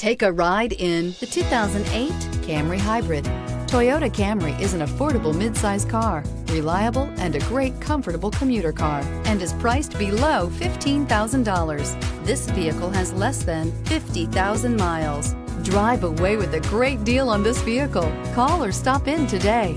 Take a ride in the 2008 Camry Hybrid. Toyota Camry is an affordable midsize car, reliable and a great comfortable commuter car, and is priced below $15,000. This vehicle has less than 50,000 miles. Drive away with a great deal on this vehicle. Call or stop in today.